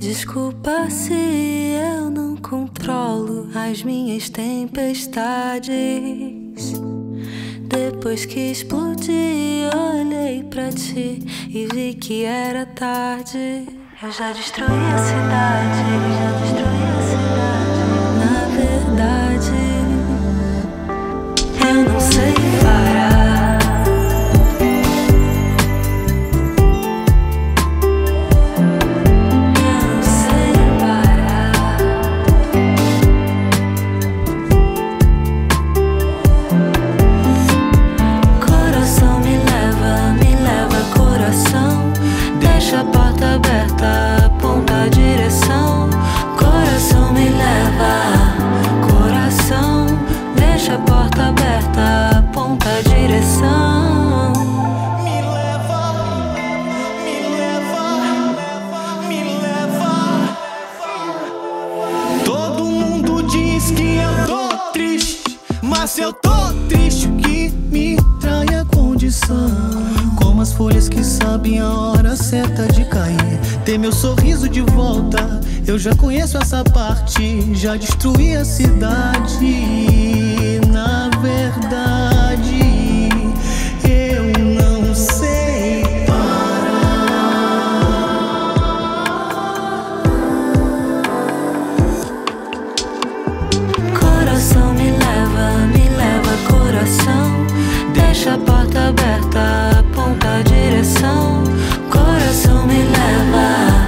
desculpa se eu não controlo as minhas tempestades. Depois que explodi, olhei pra ti e vi que era tarde. Eu já destruí a cidade, eu já destruí se eu tô triste, que me trai a condição. Como as folhas que sabem a hora certa de cair. Ter meu sorriso de volta, eu já conheço essa parte. Já destruí a cidade, na verdade. porta aberta aponta a direção. Coração me leva.